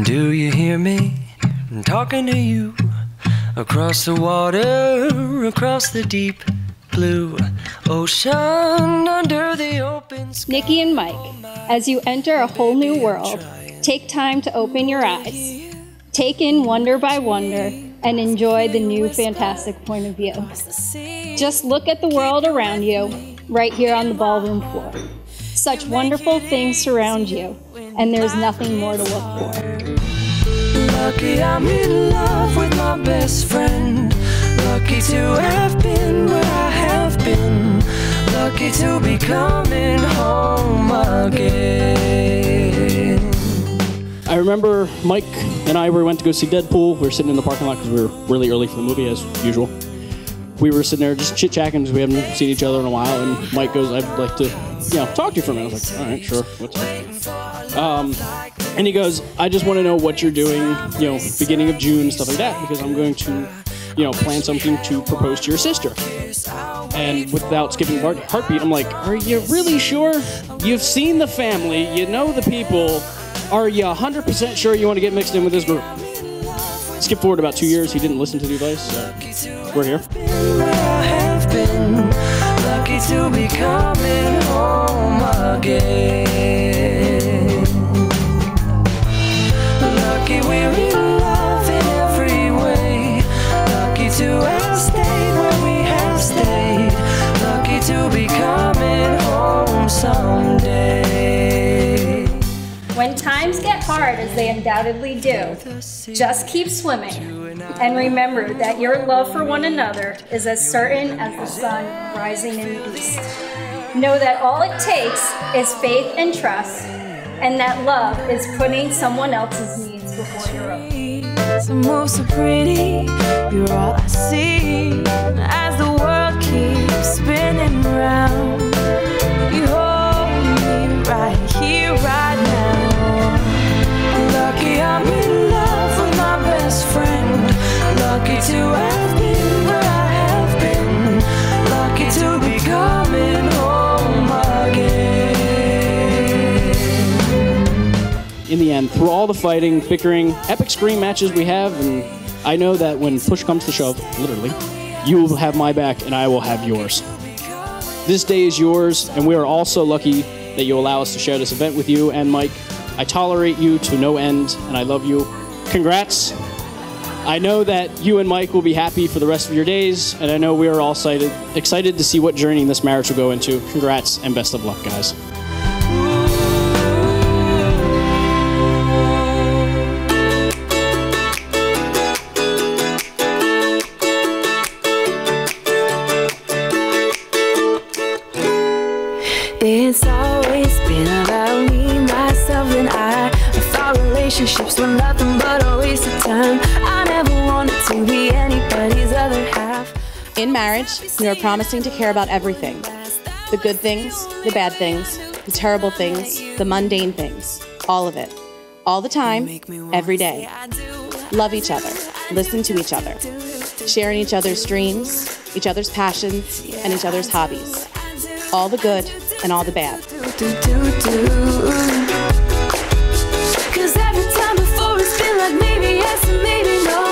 Do you hear me talking to you? Across the water, across the deep blue ocean, under the open sky. Nikki and Mike, as you enter a whole new world, take time to open your eyes, take in wonder by wonder, and enjoy the new fantastic point of view. Just look at the world around you, right here on the ballroom floor. Such wonderful things surround you, and there's nothing more to look for. Lucky I'm in love with my best friend. Lucky to have been where I have been. Lucky to be coming home again. I remember Mike and I we went to go see Deadpool. We were sitting in the parking lot because we were really early for the movie, as usual. We were sitting there just chit chatting because we haven't seen each other in a while. And Mike goes, "I'd like to, you know, talk to you for a minute." I was like, "All right, sure." What's? Um, and he goes, "I just want to know what you're doing, you know, beginning of June, stuff like that, because I'm going to, you know, plan something to propose to your sister." And without skipping heart- heartbeat, I'm like, "Are you really sure? You've seen the family, you know the people." Are you 100% sure you want to get mixed in with this group? Skip forward about two years, he didn't listen to the advice, so we're here. To be coming home again. They undoubtedly do, just keep swimming. And remember that your love for one another is as certain as the sun rising in the east. Know that all it takes is faith and trust, and that love is putting someone else's needs before your own. So pretty, you're all I see as the world In the end, through all the fighting, bickering, epic scream matches we have, and I know that when push comes to shove, literally, you will have my back and I will have yours. This day is yours, and we are all so lucky that you allow us to share this event with you and Mike. I tolerate you to no end, and I love you. Congrats. I know that you and Mike will be happy for the rest of your days, and I know we are all excited, excited to see what journey this marriage will go into. Congrats and best of luck, guys. It's always been about me, myself, and I. I thought relationships were nothing In marriage, we are promising to care about everything the good things, the bad things, the terrible things, the mundane things, all of it. All the time, every day. Love each other, listen to each other, share in each other's dreams, each other's passions, and each other's hobbies. All the good and all the bad. Cause every time before it's been like maybe yes and maybe no.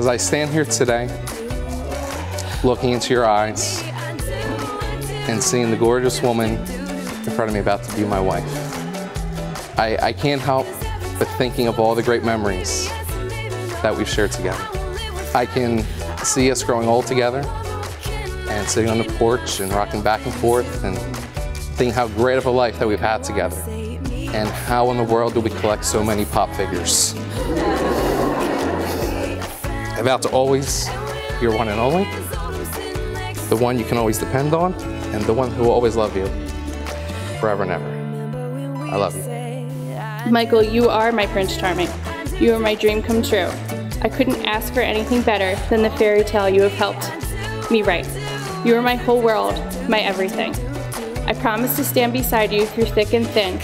As I stand here today, looking into your eyes and seeing the gorgeous woman in front of me about to be my wife, I, I can't help but thinking of all the great memories that we've shared together. I can see us growing old together and sitting on the porch and rocking back and forth and thinking how great of a life that we've had together and how in the world do we collect so many pop figures. Vow to always be your one and only, the one you can always depend on, and the one who will always love you forever and ever. I love you. Michael, you are my Prince Charming. You are my dream come true. I couldn't ask for anything better than the fairy tale you have helped me write. You are my whole world, my everything. I promise to stand beside you through thick and thin.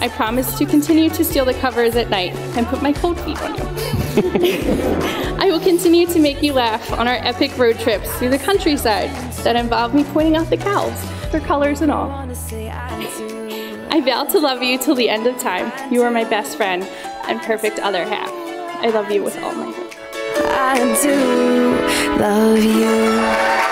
I promise to continue to steal the covers at night and put my cold feet on you. I will continue to make you laugh on our epic road trips through the countryside that involve me pointing out the cows, their colors and all. I vow to love you till the end of time. You are my best friend and perfect other half. I love you with all my heart. I do love you.